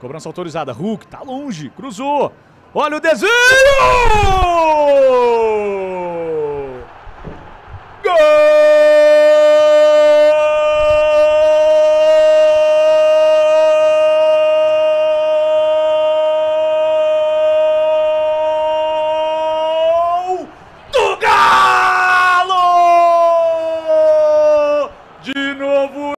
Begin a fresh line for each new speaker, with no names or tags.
Cobrança autorizada. Hulk tá longe. Cruzou. Olha o desvio!